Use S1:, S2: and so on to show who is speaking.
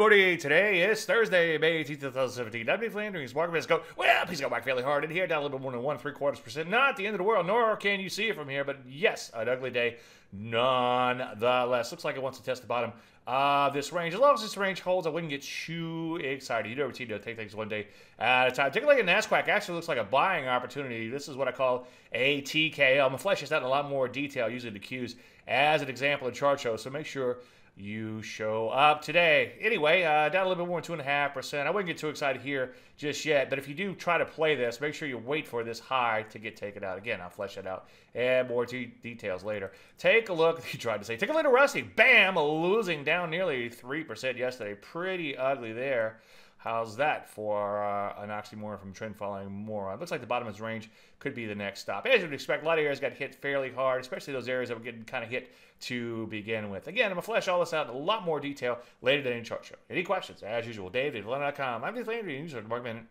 S1: morning. Today is Thursday, May 18th, 2017. WD Flanders, market risk go, well, please go back fairly hard in here, down a little bit more than one, three quarters percent. Not the end of the world, nor can you see it from here, but yes, an ugly day nonetheless. Looks like it wants to test the bottom of this range. As long as this range holds, I wouldn't get too excited. You know, routine to take things one day at a time. Take a look at NASDAQ. Actually looks like a buying opportunity. This is what I call a TKO. I'm going to flesh this out in a lot more detail using the cues as an example in chart show. So make sure you show up today. Anyway, uh, down a little bit more than 2.5%. I wouldn't get too excited here just yet, but if you do try to play this, make sure you wait for this high to get taken out. Again, I'll flesh it out and more details later. Take a look, He tried to say, take a look at Rusty. Bam, losing down nearly 3% yesterday. Pretty ugly there. How's that for uh, an oxymoron from trend following moron? Looks like the bottom of his range could be the next stop. As you'd expect, a lot of areas got hit fairly hard, especially those areas that were getting kind of hit to begin with. Again, I'm going to flesh all this out in a lot more detail later than in chart show. Any questions? As usual, Dave, DaveLandry.com. I'm Dave Landry, Mark Minute.